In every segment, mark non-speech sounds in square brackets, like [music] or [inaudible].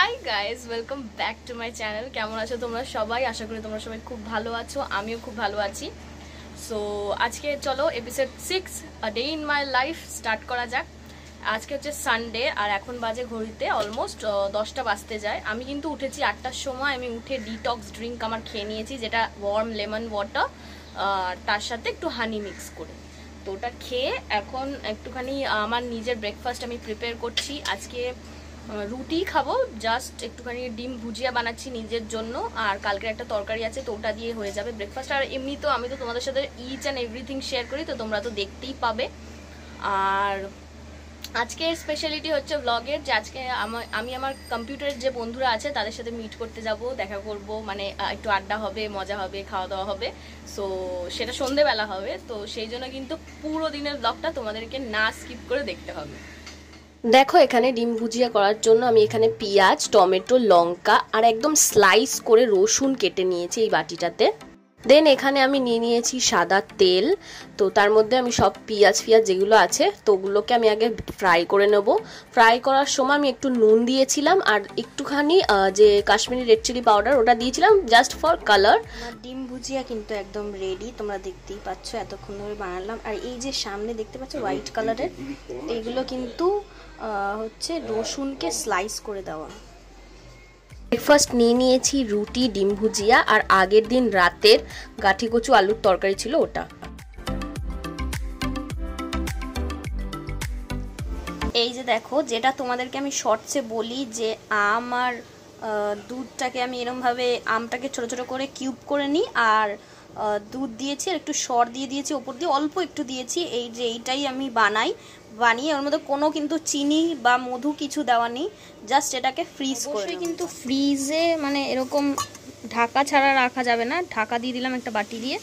Hi guys welcome back to my channel কেমন আছো তোমরা সবাই? আশা করি তোমরা সবাই খুব ভালো আছো। আমিও খুব ভালো আছি। সো আজকে চলো episode six day in my life start করা যাক। আজকে হচ্ছে সানডে আর এখন বাজে ঘড়িতে অলমোস্ট দশটা বাজতে যায়। আমি কিন্তু উঠেছি আটটার সময়। আমি উঠে ডিটক্স ড্রিঙ্ক আমার খেয়ে নিয়েছি, যেটা ওয়ার্ম লেমন ওয়াটার তার সাথে একটু হানি মিক্স করে। তো ওটা খেয়ে এখন একটুখানি আমার নিজের ব্রেকফাস্ট আমি প্রিপেয়ার করছি। আজকে রুটি খাব জাস্ট একটুখানি ডিম ভুজিয়া বানাচ্ছি নিজের জন্য, আর কালকের একটা তরকারি আছে তো ওটা দিয়ে হয়ে যাবে ব্রেকফাস্ট আর এমনি তো আমি তো তোমাদের সাথে ইচ অ্যান্ড এভরিথিং শেয়ার করি, তো তোমরা তো দেখতেই পাবে। আর আজকের স্পেশালিটি হচ্ছে ব্লগের যে আজকে আমি আমার কম্পিউটারের যে বন্ধুরা আছে, তাদের সাথে মিট করতে যাব, দেখা করব মানে একটু আড্ডা হবে, মজা হবে খাওয়া দাওয়া হবে। সো সেটা সন্ধেবেলা হবে, তো সেই জন্য কিন্তু পুরো দিনের ব্লগটা তোমাদেরকে না স্কিপ করে দেখতে হবে। দেখো এখানে ডিম ভুজিয়া করার জন্য আমি এখানে পেঁয়াজ টমেটো লঙ্কা আর একদম স্লাইস করে রসুন কেটে নিয়েছি এই বাটিটাতে দেন এখানে আমি নিয়ে নিয়েছি সাদা তেল তো তার মধ্যে আমি সব পেঁয়াজ ফিয়াজ যেগুলো আছে তো ওগুলোকে আমি আগে ফ্রাই করে নেব ফ্রাই করার সময় আমি একটু নুন দিয়েছিলাম আর একটুখানি যে কাশ্মীরি রেড চিলি পাউডার ওটা দিয়েছিলাম জাস্ট ফর কালার ডিম ভুজিয়া কিন্তু একদম রেডি তোমরা দেখতেই পাচ্ছ এতক্ষণ ধরে বানালাম আর এই যে সামনে দেখতে পাচ্ছ হোয়াইট কালারের এগুলো কিন্তু হচ্ছে রসুনকে স্লাইস করে দেওয়া। ব্রেকফাস্ট নিয়ে নিয়েছি রুটি, ডিম ভুজিয়া, আর আগের দিন রাতের গাঠি কচু আলুর তরকারি ছিল ওটা। এই যে দেখো, যেটা তোমাদেরকে আমি শর্টসে বলি যে আম আর দুধটাকে আমি এরমভাবে, আমটাকে ছোট ছোট করে কিউব করে নিই, আর দুধ দিয়েছি আর একটু সর দিয়ে দিয়েছি ওপর দিয়ে অল্প একটু দিয়েছি। এই যে এইটাই আমি বানাই। বানিয়ে ওর মধ্যে কোনো কিন্তু চিনি বা মধু কিছু দেওয়া নেই। জাস্ট এটাকে ফ্রিজ করে কিন্তু ফ্রিজে মানে এরকম ঢাকা ছাড়া রাখা যাবে না। ঢাকা দিয়ে দিলাম একটা বাটি দিয়ে।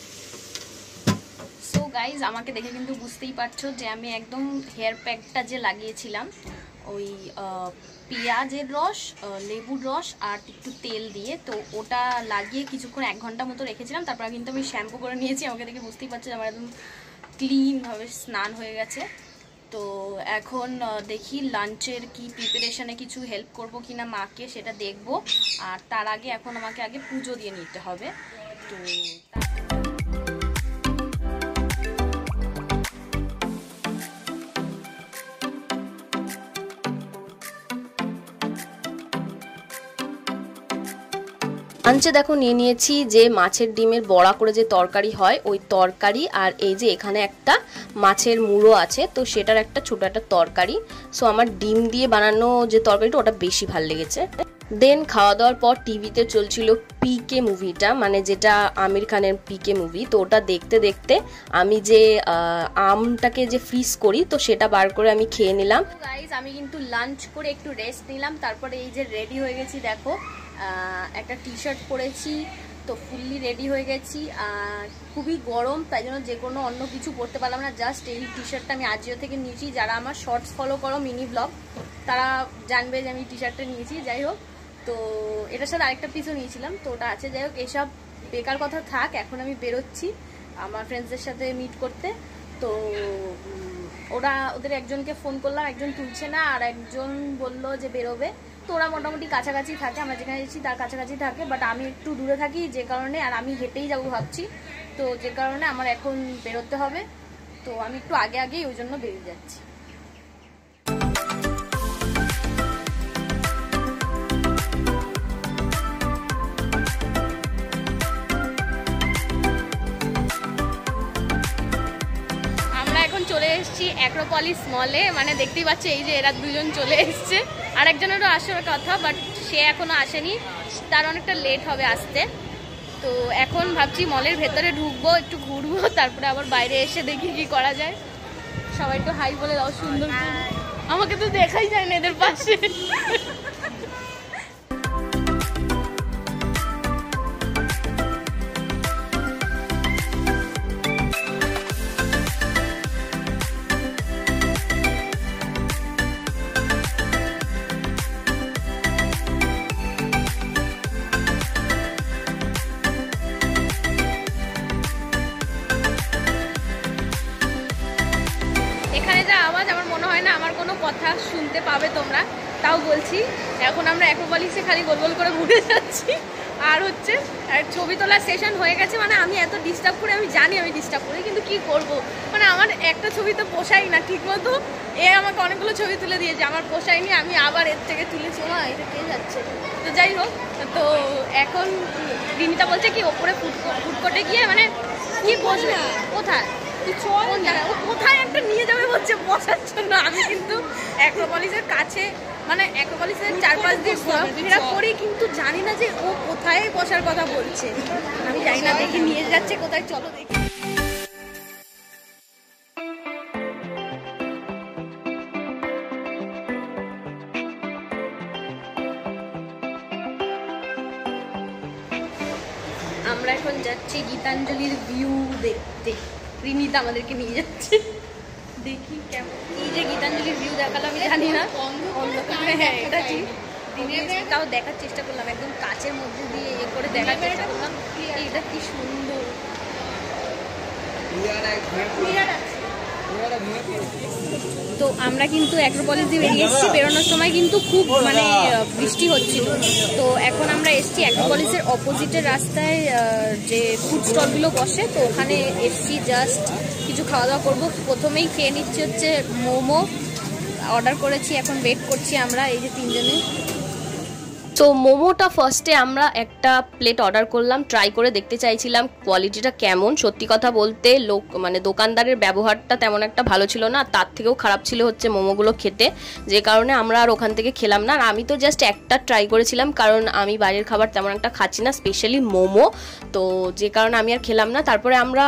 সো গাইজ আমাকে দেখে কিন্তু বুঝতেই পারছ যে আমি একদম হেয়ার প্যাকটা যে লাগিয়েছিলাম। ওই পেঁয়াজের রস লেবুর রস আর একটু তেল দিয়ে। তো ওটা লাগিয়ে কিছুক্ষণ, এক ঘণ্টা মতো রেখেছিলাম। তারপর কিন্তু আমি শ্যাম্পু করে নিয়েছি। আমাকে দেখে বুঝতেই পারছ আমার একদম ক্লিনভাবে স্নান হয়ে গেছে। তো এখন দেখি লাঞ্চের কি প্রিপারেশনে কিছু হেল্প করব কি না মাকে, সেটা দেখব। আর তার আগে এখন আমাকে আগে পুজো দিয়ে নিতে হবে। তো লাঞ্চে দেখো নিয়ে নিয়েছি যে মাছের ডিমের বড়া করে যে তরকারি হয়, ওই তরকারি আর এই যে এখানে একটা মাছের মুড়ো আছে, তো সেটার একটা ছোট একটা তরকারি। সো আমার ডিম দিয়ে বানানো যে তরকারিটা, ওটা বেশি ভালো লেগেছে। দেন খাওয়া দাওয়ার পর টিভিতে চলছিল পিকে মুভিটা মানে যেটা আমির খানের পিকে মুভি। তো ওটা দেখতে দেখতে আমি যে আমটাকে যে ফ্রিজ করি, তো সেটা বার করে আমি খেয়ে নিলাম। আমি কিন্তু লাঞ্চ করে একটু রেস্ট নিলাম, তারপরে এই যে রেডি হয়ে গেছি, দেখো। একটা টি শার্ট পরেছি, তো ফুললি রেডি হয়ে গেছি। খুবই গরম, তাই জন্য যে কোনো অন্য কিছু পরতে পারলাম না। জাস্ট এই টি শার্টটা আমি আজিও থেকে নিয়েছি। যারা আমার শর্টস ফলো করো মিনি ব্লগ তারা জানবে যে আমি টি শার্টটা নিয়েছি। যাই হোক, তো এটার সাথে আরেকটা পিসও নিয়েছিলাম, তো ওটা আছে। যাই হোক, এসব বেকার কথা থাক, এখন আমি বেরোচ্ছি আমার ফ্রেন্ডসদের সাথে মিট করতে। তো ওরা ওদের একজনকে ফোন করলাম, একজন তুলছে না, আর একজন বলল যে বেরোবে। তো ওরা মোটামুটি কাছাকাছি থাকে, আমরা যেখানে যাচ্ছি তার কাছাকাছি থাকে বাট আমি একটু দূরে থাকি যে কারণে, আর আমি হেঁটেই যাব ভাবছি। তো যে কারণে আমার এখন বেরোতে হবে। তো আমি একটু আগে আগেই ওই জন্য বেরিয়ে যাচ্ছি। চলে এসেছি অ্যাক্রোপলিস মলে মানে দেখতেই পাচ্ছি এই যে এরা দুজন চলে এসছে। আর একজনেরও আসার কথা বাট সে এখনও আসেনি। তার অনেকটা লেট হবে আসতে। তো এখন ভাবছি মলের ভেতরে ঢুকবো একটু ঘুরবো তারপরে আবার বাইরে এসে দেখি কি করা যায়। সবাই একটু হাই বলে দাও সুন্দর আমাকে তো দেখাই যায় না এদের পাশে। কথা শুনতে পাবে তোমরা। তাও বলছি এখন আমরা অ্যাক্রোপলিক্সে খালি গোল গোল করে ঘুরে যাচ্ছি। আর হচ্ছে আর ছবি তোলার সেশন হয়ে গেছে মানে আমি এত ডিস্টার্ব করে আমি জানি আমি ডিস্টার্ব করি কিন্তু কি করব? মানে আমার একটা ছবি তো পোষাই না ঠিক মতো এ আমাকে অনেকগুলো ছবি তুলে দিয়েছে আমার পোষায়নি আমি আবার এর থেকে তুলেছি। মা এটা কে যাচ্ছে? তো যাই হোক তো এখন রিনিতা বলছে কি ওপরে ফুড ফুডকোর্টে গিয়ে মানে কি বসবে? কোথায়? কোন কোথায় একটা নিয়ে বসার জন্য আমি কিন্তু অ্যাক্রোপলিসের কাছে মানে অ্যাক্রোপলিসের চারপাশ দিন ঘোরাফেরা করি কিন্তু জানি না যে ও কোথায় বসার কথা বলছে। আমি জানি না দেখি নিয়ে যাচ্ছে কোথায় চলো দেখি। আমরা এখন যাচ্ছি গীতাঞ্জলির ভিউ দেখতে। রিনিতা আমাদেরকে নিয়ে যাচ্ছে। দেখি কেমন। এই যে গীতাঞ্জলির ভিউ দেখাল আমি জানি না। অন্ধকারে হ্যাঁ এটা ঠিক। তাও দেখার চেষ্টা করলাম একদম কাছের মধ্যে দিয়ে ইয়ে করে দেখার চেষ্টা করলাম। এইটা কি সুন্দর। তো আমরা কিন্তু অ্যাক্রোপলিস দিয়ে বেরিয়ে এসেছি। বেরোনোর সময় কিন্তু খুব মানে বৃষ্টি হচ্ছিল। তো এখন আমরা এসেছি অ্যাক্রোপলিসের অপোজিটের রাস্তায় যে ফুড স্টলগুলো বসে তো ওখানে এসেছি জাস্ট কিছু খাওয়া দাওয়া করব। প্রথমেই খেয়ে নিচ্ছি হচ্ছে মোমো। অর্ডার করেছি, এখন ওয়েট করছি আমরা, এই যে তিনজনে তো মোমোটা ফার্স্টে আমরা একটা প্লেট অর্ডার করলাম ট্রাই করে দেখতে চাইছিলাম কোয়ালিটিটা কেমন। সত্যি কথা বলতে লোক মানে দোকানদারের ব্যবহারটা তেমন একটা ভালো ছিল না, তার থেকেও খারাপ ছিল হচ্ছে মোমোগুলো খেতে। যে কারণে আমরা আর ওখান থেকে খেলাম না। আর আমি তো জাস্ট একটা ট্রাই করেছিলাম, কারণ আমি বাইরের খাবার তেমন একটা খাচ্ছি না স্পেশালি মোমো। তো যে কারণে আমি আর খেলাম না। তারপরে আমরা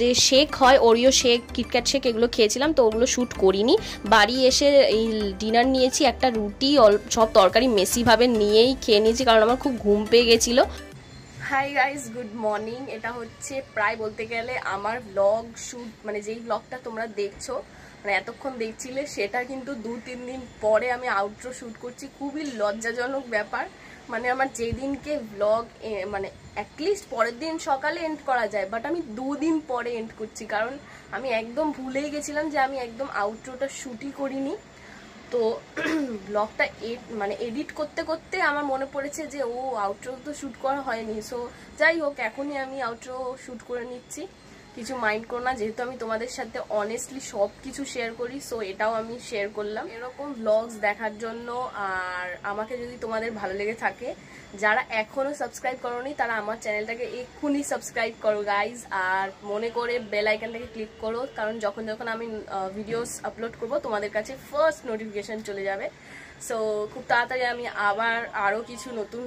যে শেক হয় ওরিও শেক কিটক্যাট শেক এগুলো খেয়েছিলাম, তো ওগুলো শ্যুট করিনি। বাড়ি এসে এই ডিনার নিয়েছি একটা রুটি সব তরকারি মেসিভাবে নিয়েই খেয়ে নিয়েছি, কারণ আমার খুব ঘুম পেয়ে গেছিল। হাই গাইস গুড মর্নিং এটা হচ্ছে প্রায় বলতে গেলে আমার ব্লগ শ্যুট মানে যেই ব্লগটা তোমরা দেখছ মানে এতক্ষণ দেখছিলে, সেটা কিন্তু দু তিন দিন পরে আমি আউটরো শ্যুট করছি। খুবই লজ্জাজনক ব্যাপার। মানে আমার যেদিনকে ব্লগ মানে অ্যাটলিস্ট পরের দিন সকালে এন্ড করা যায় বাট আমি দুদিন পরে এন্ড করছি, কারণ আমি একদম ভুলেই গেছিলাম যে আমি একদম আউটরোটা শ্যুটই করিনি। তো [clears throat] ব্লগটা মানে এডিট করতে করতে আমার মনে পড়েছে যে, ও আউটরো তো শ্যুট করা হয়নি। সো যাই হোক, এখনই আমি আউটরো শ্যুট করে নিচ্ছি। কিছু মাইন্ড করো না, যেহেতু আমি তোমাদের সাথে অনেস্টলি সব কিছু শেয়ার করি সো এটাও আমি শেয়ার করলাম। এরকম ব্লগস দেখার জন্য আর আমাকে যদি তোমাদের ভালো লেগে থাকে, যারা এখনও সাবস্ক্রাইব করোনি, তারা আমার চ্যানেলটাকে এক্ষুনি সাবস্ক্রাইব করো গাইজ আর মনে করে বেল আইকনটাকে ক্লিক করো, কারণ যখন যখন আমি ভিডিওস আপলোড করব, তোমাদের কাছে ফার্স্ট নোটিফিকেশন চলে যাবে। সো খুব তাড়াতাড়ি আমি আবার আরও কিছু নতুন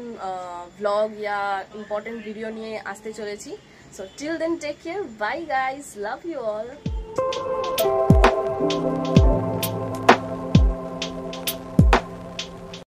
ব্লগ ইয়া ইম্পর্টেন্ট ভিডিও নিয়ে আসতে চলেছি। So till then, take care. Bye, guys. Love you all.